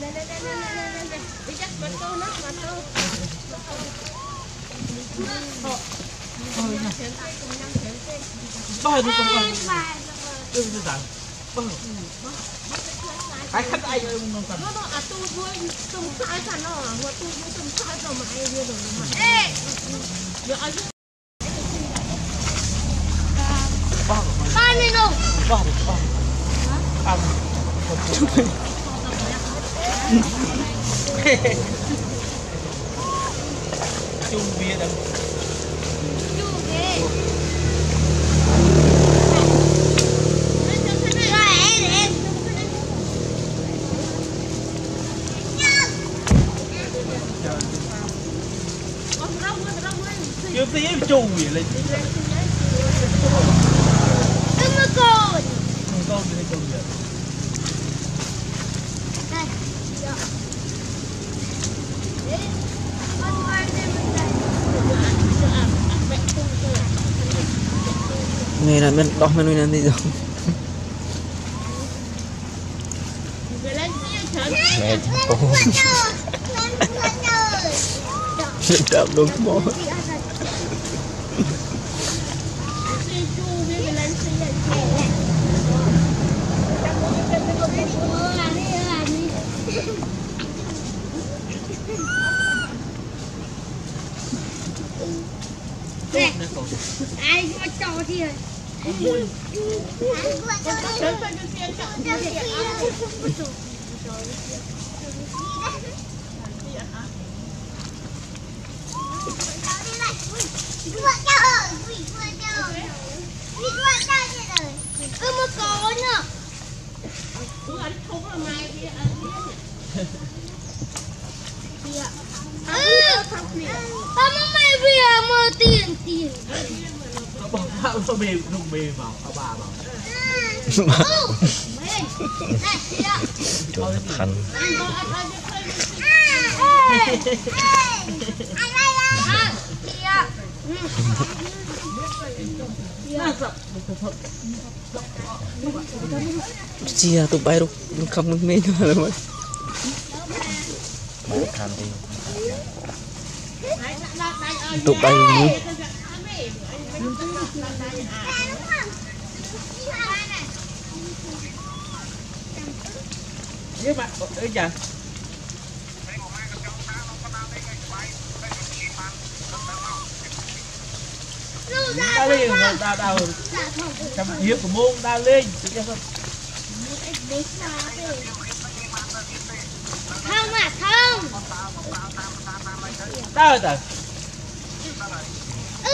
Nè nè nè nè nè nè nè. Đi chắc mặt tu nó mặt tu. Bao nhiêu công ăn? Đưa đưa tặng. Bao nhiêu? Ai khách ai ơi mong cần. Nó nó à tu vui tùng sai sẵn rồi, mà tu vui tùng sai rồi mà ai như rồi mà. Ê. Giờ ai Ba mươi đồng. Ba mươi đồng. Ba mươi đồng chung bia đâu chưa tí chù gì lên đừng có cồn đừng có cồn thì chù vậy Nghe là bên đó mới nuôi nên đi rồi Mẹ chả tôm Chả tôm luôn mối ai cho trò thì rồi. Ai có thì rồi. Trò thì rồi. Ơ mà có nữa. Ủa anh không là mai kia anh biết nè. Ừ. Ba mày về mà tiền tiền. បោះដាក់ទៅមេក្នុងមេមកអបាម Biết bạn, ơi trời đa lên đa đa đa trăm hiệp của môn đa lên tự nhiên không không à không. Đa rồi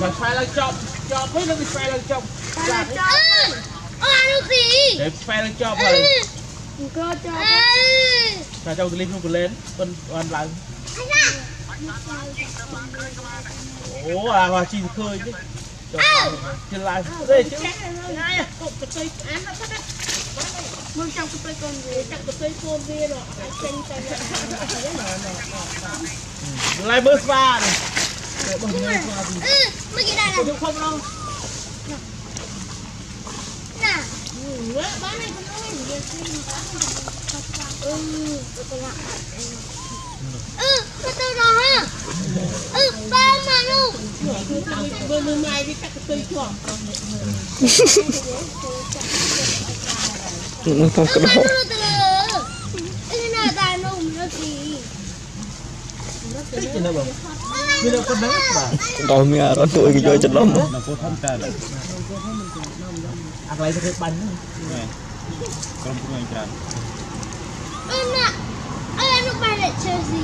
មកឆ្វែឡើងចប់ចប់ហើយនឹងឆ្វែឡើងចប់ចាស់អឺអូអានោះស៊ីតែឆ្វែឡើងចប់ហើយអង្គចប់ចាចូលទៅលីក្នុងកលែនប៉ុនអត់ឡើងអូអាមកជីឃើញទេចូលជិះឡើងទេជិះថ្ងៃកុកទៅអានទៅ Đấy, wow. Đấy, vậy đi Này. Ê! Thử, bát này bao rồi Ha. mà mà Ừ. Dạ. ở tụi mày vì mà phải là chọc chọc hết nó đi phải là chọc Dạ, Ừ. Ờ, ăn được gì? để phải là chọc Ừ. rồi Có cho. Ừ. là trong clip không có lên con con lần Anh à. ủa à hòa chi khơi chứ trên lại đây chứ Mong trong cái tay con gì? Chắc cái tay con gì rồi. Chân chân. lại bớt pha này để bớt pha thì Ừ, mấy cái này này. không đâu Nè. Ừ, bán này con nói gì vậy? Ừ, tôi còn lại. Ừ, cái tôi đó ha. Ừ, ba mà luôn. Bên mai đi cắt cái cây chuồng nó không có Ừ, đó mà từ từ. Cái nào ta nung nó gì? cái nó bảo như nó có nắng mà đau mẹ đó tuổi cái chơi chân lắm ăn lại cái bánh Ừ, nè. Ừ, em lúc bay chơi gì?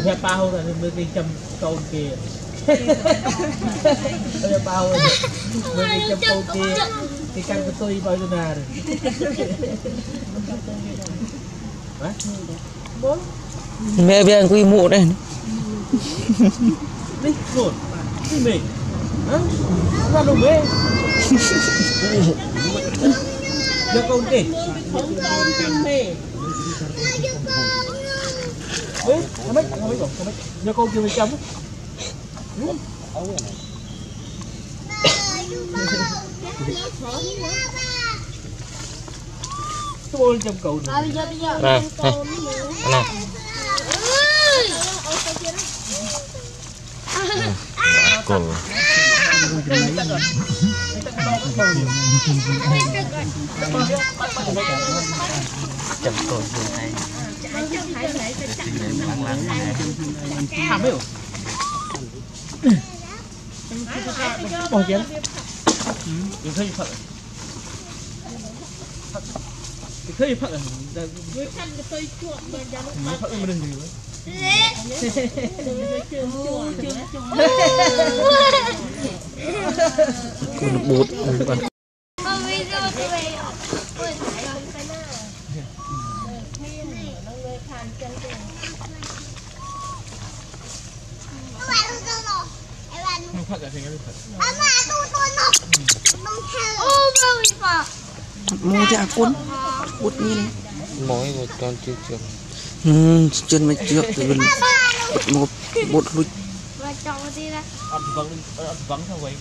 Thật ra bao là mới đi chăm câu kia Thật ra bao là mới đi chăm câu kia Thì căn cái tôi bao nhiêu nào rồi? Mẹ bé quy mụ đây Đi, ngồi Đi mình Hả? Ra đồ mê Được câu kì Không không biết Nhớ câu kia mình chăm Tôi bôi lên trong cầu này. Bây giờ bây giờ. nè nè nè cổ chậm cổ xuống đây Thảm ấy Bỏ chén Đừng khơi phật Đừng khơi phật បានចឹងទេ弄快点，先给你快。妈妈，都都弄，弄开了。哦，没有地方。មកតែអាគុណអ៊ុតមានមកឯងតន់ជឿជឿហឹមជឿមិនជឿទៅវិញមកបុតលុចមកចង់ទីណាអត់វឹងអត់វឹងទៅវិញ